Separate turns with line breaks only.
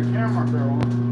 your camera, Carolyn.